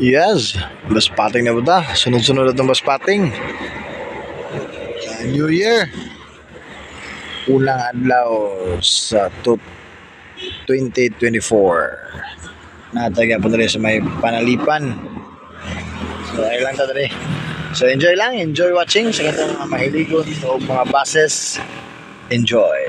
Yes, bus spotting na ba? Sunod-sunod na bus spotting. Sa New Year. Unang adlaw sa tut- 2024. Natagya pa rin sa may panalipan. So, ay lang ta dali. So, enjoy lang. Enjoy watching sa katong mga mahiligon o mga buses. Enjoy.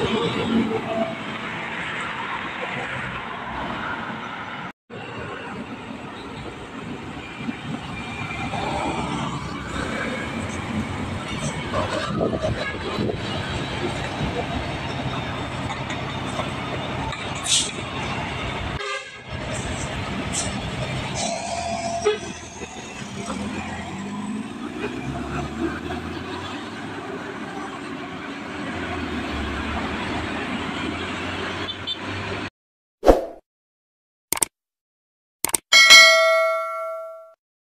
どうも。